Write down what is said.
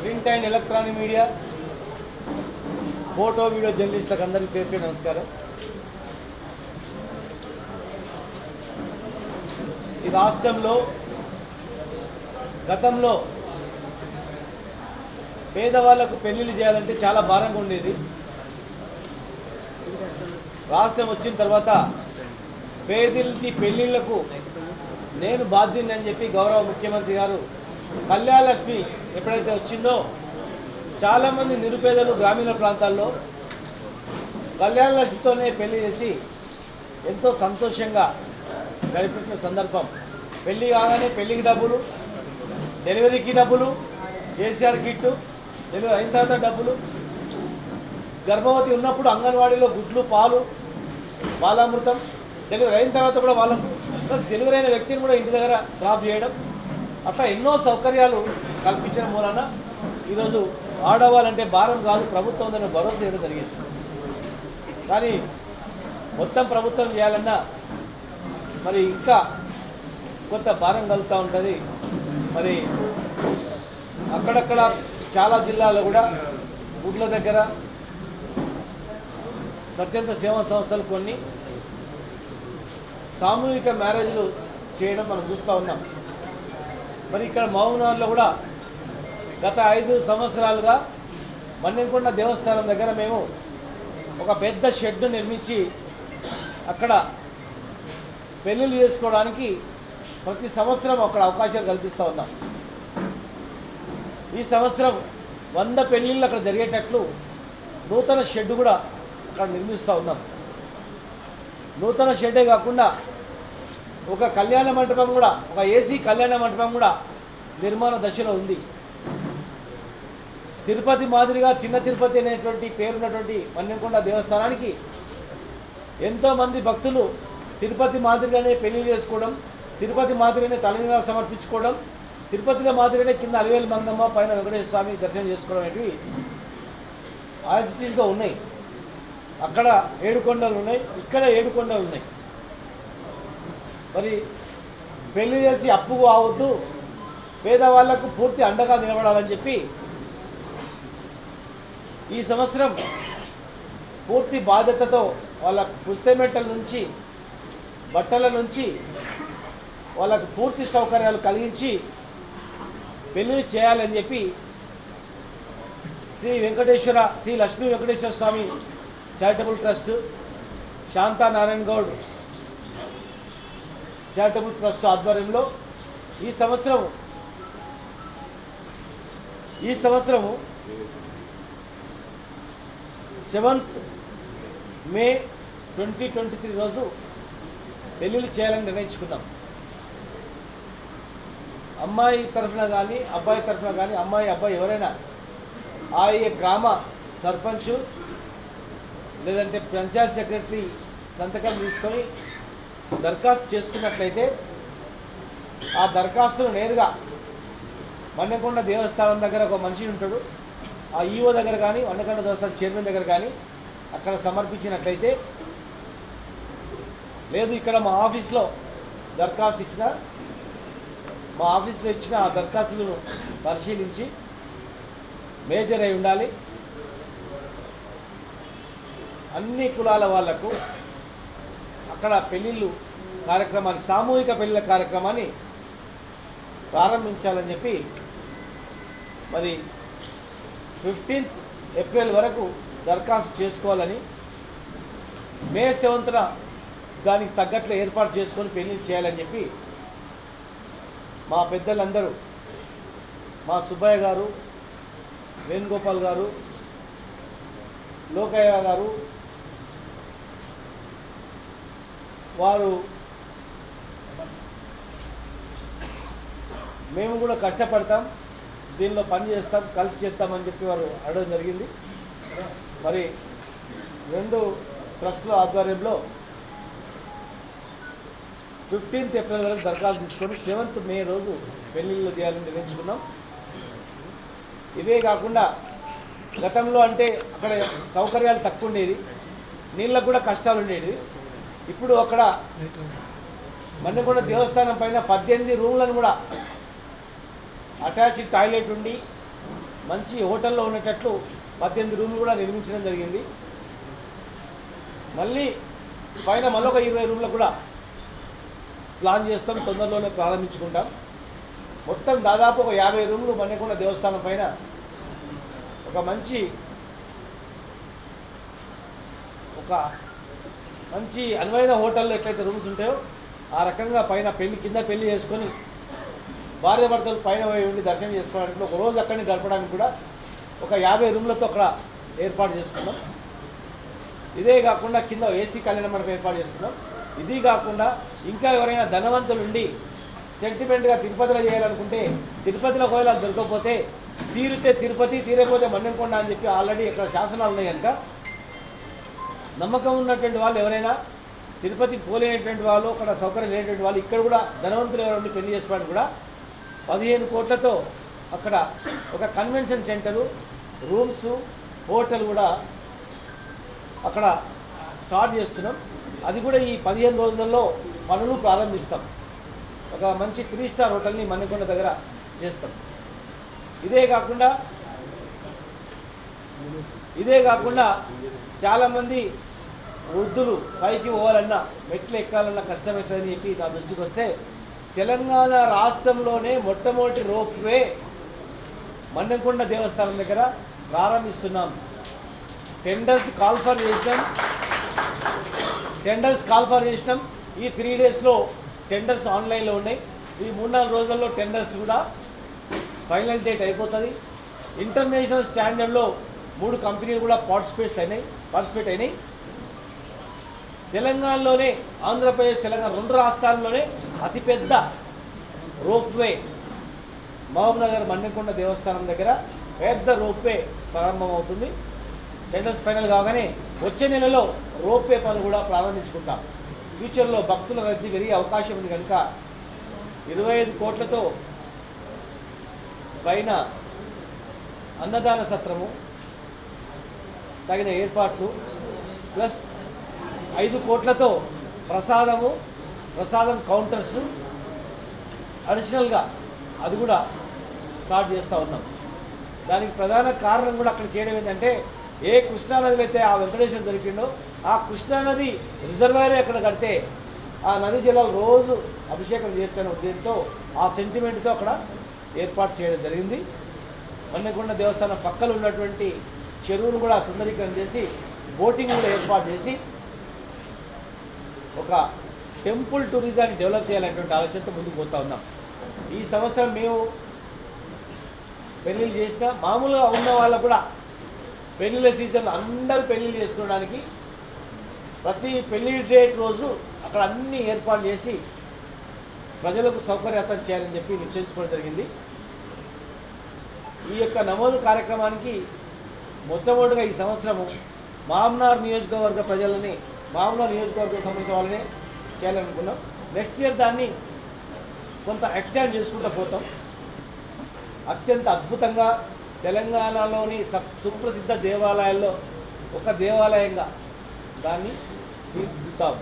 Print and electronic media photo video జర్నలిస్టులకు అందరికీ పేరు పేరు నమస్కారం. ఈ రాష్ట్రంలో గతంలో పేదవాళ్ళకు పెళ్ళిళ్ళు చేయాలంటే చాలా భారంగా ఉండేది. రాష్ట్రం వచ్చిన తర్వాత పేదింటి పెళ్ళిళ్ళకు నేను బాధ్యుని అని చెప్పి గౌరవ ముఖ్యమంత్రి గారు కళ్యాణలక్ష్మి ఎప్పుడైతే వచ్చిందో చాలామంది నిరుపేదలు గ్రామీణ ప్రాంతాల్లో కళ్యాణలక్ష్మితోనే పెళ్ళి చేసి ఎంతో సంతోషంగా గడిపిన సందర్భం. పెళ్ళి కాగానే పెళ్ళికి డబ్బులు డెలివరీకి డబ్బులు కేసీఆర్ కిట్టు డెలివరీ అయిన తర్వాత డబ్బులు. గర్భవతి ఉన్నప్పుడు అంగన్వాడీలో గుడ్లు పాలు బాలామృతం డెలివరీ అయిన తర్వాత కూడా వాళ్ళకు. ప్లస్ డెలివరీ అయిన వ్యక్తిని కూడా ఇంటి దగ్గర డ్రాప్ చేయడం. అట్లా ఎన్నో సౌకర్యాలు కల్పించడం మూలన ఈరోజు ఆడవాళ్ళంటే భారం కాదు ప్రభుత్వం ఉందనే భరోసా ఇవ్వడం జరిగింది. కానీ మొత్తం ప్రభుత్వం చేయాలన్నా మరి ఇంకా కొంత భారం కలుగుతూ ఉంటుంది. మరి అక్కడక్కడ చాలా జిల్లాల్లో కూడా గుడ్ల దగ్గర స్వచ్ఛంద సేవా సంస్థలు కొన్ని సామూహిక మ్యారేజ్లు చేయడం మనం చూస్తూ ఉన్నాం. మరి ఇక్కడ మౌనాల్లో కూడా గత ఐదు సంవత్సరాలుగా మన్నెంకొండ దేవస్థానం దగ్గర మేము ఒక పెద్ద షెడ్ నిర్మించి అక్కడ పెళ్ళిళ్ళు చేసుకోవడానికి ప్రతి సంవత్సరం అక్కడ అవకాశాలు కల్పిస్తూ ఉన్నాం. ఈ సంవత్సరం వంద పెళ్ళిళ్ళు అక్కడ జరిగేటట్లు నూతన షెడ్ కూడా అక్కడ నిర్మిస్తూ ఉన్నాం. నూతన షెడ్డే కాకుండా ఒక కళ్యాణ మంటపం కూడా ఒక ఏసీ కళ్యాణ మంటపం కూడా నిర్మాణ దశలో ఉంది. తిరుపతి మాదిరిగా చిన్న తిరుపతి అనేటువంటి పేరున్నటువంటి మన్నెంకొండ దేవస్థానానికి ఎంతోమంది భక్తులు తిరుపతి మాదిరిగానే పెళ్ళి చేసుకోవడం తిరుపతి మాదిరిగానే తలనీలాలు సమర్పించుకోవడం తిరుపతిలో మాదిరిగానే కింద అలివేలు మంగమ్మ పైన వెంకటేశ్వర స్వామి దర్శనం చేసుకోవడం అనేవి ఆసిటీస్గా ఉన్నాయి. అక్కడ ఏడు కొండలు ఉన్నాయి ఇక్కడ ఏడు కొండలు ఉన్నాయి. మరి పెళ్ళి చేసి అప్పు కావద్దు పేదవాళ్ళకు పూర్తి అండగా నిలబడాలని చెప్పి ఈ సంవత్సరం పూర్తి బాధ్యతతో వాళ్ళ పుస్తమెట్టల నుంచి బట్టల నుంచి వాళ్ళకు పూర్తి సౌకర్యాలు కలిగించి పెళ్ళి చేయాలని చెప్పి Shri Venkateswara Shri Lakshmi Venkateswara Swamy charitable trust Shanta Narayana Goud charitable trust ఆధ్వర్యంలో ఈ సంవత్సరం ఈ సంవత్సరము seventh May twenty twenty three రోజు పెళ్ళిళ్ళు చేయాలని నిర్ణయించుకున్నాం అమ్మాయి తరఫున కానీ అబ్బాయి తరఫున కానీ అమ్మాయి అబ్బాయి ఎవరైనా ఆ గ్రామ సర్పంచ్ లేదంటే పంచాయత్ సెక్రటరీ సంతకం తీసుకొని దరఖాస్తు చేసుకున్నట్లయితే ఆ దరఖాస్తును నేరుగా వండకొండ దేవస్థానం దగ్గర ఒక మనిషి ఉంటాడు. ఆ ఈఓ దగ్గర కానీ వండకొండ దేవస్థానం చైర్మన్ దగ్గర కానీ అక్కడ సమర్పించినట్లయితే లేదు ఇక్కడ మా ఆఫీస్లో దరఖాస్తు ఇచ్చిన. మా ఆఫీస్లో ఇచ్చిన ఆ దరఖాస్తులను పరిశీలించి మేజర్ అయి ఉండాలి. అన్ని కులాల వాళ్ళకు అక్కడ పెళ్ళిళ్ళు కార్యక్రమాన్ని సామూహిక పెళ్ళిళ్ళ కార్యక్రమాన్ని ప్రారంభించాలని చెప్పి మరి ఫిఫ్టీన్త్ ఏప్రిల్ వరకు దరఖాస్తు చేసుకోవాలని మే సెవెంత్న దానికి తగ్గట్లు ఏర్పాటు చేసుకొని పెళ్ళి చేయాలని చెప్పి మా పెద్దలందరూ మా సుబ్బయ్య గారు వేణుగోపాల్ గారు లోకయ్య గారు వారు మేము కూడా కష్టపడతాం దీనిలో పని చేస్తాం కలిసి చేస్తామని చెప్పి వారు అడగడం జరిగింది. మరి రెండు ట్రస్టుల ఆధ్వర్యంలో ఫిఫ్టీన్త్ ఏప్రిల్ వరకు దరఖాస్తు తీసుకొని సెవెంత్ మే రోజు పెళ్ళిళ్ళు చేయాలని నిర్ణయించుకున్నాం. ఇవే కాకుండా గతంలో అంటే అక్కడ సౌకర్యాలు తక్కువ ఉండేది నీళ్ళకు కూడా కష్టాలు ఉండేది ఇప్పుడు అక్కడ మన్నెకొండ దేవస్థానం పైన పద్దెనిమిది రూమ్లను కూడా అటాచ్డ్ టాయిలెట్ ఉండి మంచి హోటల్లో ఉండేటట్లు పద్దెనిమిది రూమ్లు కూడా నిర్మించడం జరిగింది. మళ్ళీ పైన మరొక ఇరవై రూమ్లకు కూడా ప్లాన్ చేస్తాం తొందరలోనే ప్రారంభించుకుంటాం. మొత్తం దాదాపు ఒక యాభై రూములు మన్నెకొండ దేవస్థానం పైన ఒక మంచి ఒక మంచి అనువైన హోటల్లో ఎట్లయితే రూమ్స్ ఉంటాయో ఆ రకంగా పైన పెళ్ళి కింద పెళ్ళి చేసుకొని భార్య భర్తలు పైన పోయి ఉండి దర్శనం చేసుకోవడానికి ఒక రోజు అక్కడిని గడపడానికి కూడా ఒక యాభై రూమ్లతో అక్కడ ఏర్పాటు చేస్తున్నాం. ఇదే కాకుండా కింద ఏసీ కళ్యాణ మండపం ఏర్పాటు చేస్తున్నాం. ఇది కాకుండా ఇంకా ఎవరైనా ధనవంతులు ఉండి సెంటిమెంట్గా తిరుపతిలో చేయాలనుకుంటే తిరుపతిలో ఒకవేళ దొరకకపోతే తీరితే తిరుపతి తీరకపోతే మన్నెంకొండ అని చెప్పి ఆల్రెడీ ఇక్కడ శాసనాలు ఉన్నాయి కనుక నమ్మకం ఉన్నటువంటి వాళ్ళు ఎవరైనా తిరుపతి పోలేనటువంటి వాళ్ళు అక్కడ సౌకర్యం లేనటువంటి వాళ్ళు ఇక్కడ కూడా ధనవంతులు ఎవరు ఉండి పెళ్ళి చేసుకోవడానికి కూడా పదిహేను కోట్లతో అక్కడ ఒక కన్వెన్షన్ సెంటరు రూమ్స్ హోటల్ కూడా అక్కడ స్టార్ట్ చేస్తున్నాం. అది కూడా ఈ పదిహేను రోజులలో పనులు ప్రారంభిస్తాం. ఒక మంచి త్రీ స్టార్ హోటల్ని మణికొండ దగ్గర చేస్తాం. ఇదే కాకుండా ఇదే కాకుండా చాలామంది వృద్ధులు పైకి పోవాలన్నా మెట్లు ఎక్కాలన్నా కష్టమవుతుందని చెప్పి నా దృష్టికి వస్తే తెలంగాణ రాష్ట్రంలోనే మొట్టమొదటి రోప్వే మన్నెకొండ దేవస్థానం దగ్గర ప్రారంభిస్తున్నాం. టెండర్స్ కాల్ఫర్ చేసినాం. టెండర్స్ కాల్ ఫర్ చేసినాం. ఈ త్రీ డేస్లో టెండర్స్ ఆన్లైన్లో ఉన్నాయి. ఈ మూడు నాలుగు రోజుల్లో టెండర్స్ కూడా ఫైనల్ డేట్ అయిపోతుంది. ఇంటర్నేషనల్ స్టాండర్డ్లో మూడు కంపెనీలు కూడా పార్టిసిపేట్స్ అయినాయి పార్టిసిపేట్ అయినాయి. తెలంగాణలోనే ఆంధ్రప్రదేశ్ తెలంగాణ రెండు రాష్ట్రాల్లోనే అతిపెద్ద రోప్వే మహబూబ్నగర్ మన్నెకొండ దేవస్థానం దగ్గర పెద్ద రోప్వే ప్రారంభమవుతుంది. టెండర్స్ ఫైనల్ కాగానే వచ్చే నెలలో రోప్వే పనులు కూడా ప్రారంభించుకుంటాం. ఫ్యూచర్లో భక్తుల రద్దీ పెరిగే అవకాశం ఉంది కనుక ఇరవై ఐదు కోట్లతో పైన అన్నదాన సత్రము తగిన ఏర్పాట్లు ప్లస్ ఐదు కోట్లతో ప్రసాదము ప్రసాదం కౌంటర్స్ అడిషనల్గా అది కూడా స్టార్ట్ చేస్తూ ఉన్నాం. దానికి ప్రధాన కారణం కూడా అక్కడ చేయడం ఏంటంటే ఏ కృష్ణానదిలో అయితే ఆ వెంకటేశ్వర దొరికిండో ఆ కృష్ణానది రిజర్వాయర్ అక్కడ కడితే ఆ నది జలాలు రోజు అభిషేకం చేయొచ్చనే ఉద్దేశంతో ఆ సెంటిమెంట్తో అక్కడ ఏర్పాటు చేయడం జరిగింది. మన్నెకొండ దేవస్థానం పక్కన ఉన్నటువంటి చెరువును కూడా సుందరీకరణ చేసి బోటింగ్ కూడా ఏర్పాటు చేసి ఒక టెంపుల్ టూరిజాన్ని డెవలప్ చేయాలనేటువంటి ఆలోచనతో ముందుకు పోతా ఉన్నాం. ఈ సంవత్సరం మేము పెళ్ళిళ్ళు చేసిన మామూలుగా ఉన్న వాళ్ళకు కూడా పెళ్ళిళ్ళ సీజన్ అందరూ పెళ్ళిళ్ళు చేసుకోవడానికి ప్రతి పెళ్ళి డేట్ రోజు అక్కడ అన్ని ఏర్పాటు చేసి ప్రజలకు సౌకర్యతం చేయాలని చెప్పి నిశ్చయించుకోవడం జరిగింది. ఈ యొక్క నమోదు కార్యక్రమానికి మొట్టమొదటిగా ఈ సంవత్సరము మామ్నార్ నియోజకవర్గ ప్రజలని మామ్నార్ నియోజకవర్గం సంబంధించిన వాళ్ళనే చేయాలనుకున్నాం. నెక్స్ట్ ఇయర్ దాన్ని కొంత ఎక్స్టెండ్ చేసుకుంటూ పోతాం. అత్యంత అద్భుతంగా తెలంగాణలోని సప్ సుప్రసిద్ధ దేవాలయాల్లో ఒక దేవాలయంగా దాన్ని తీర్చిదిద్దుతాం